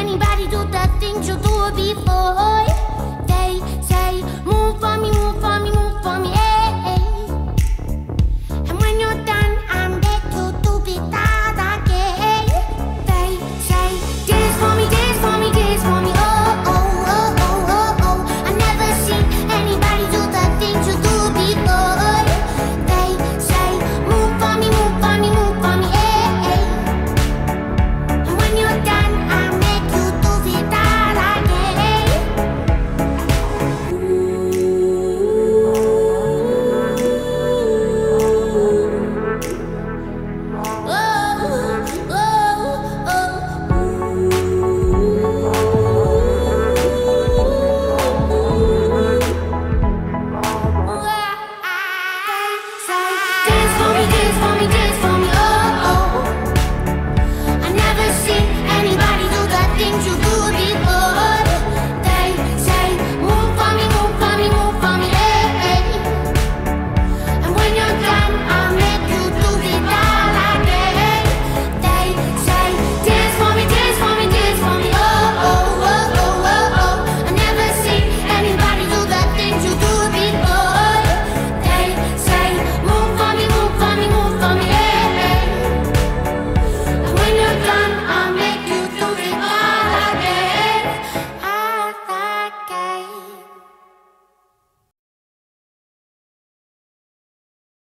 anybody do the things you do before?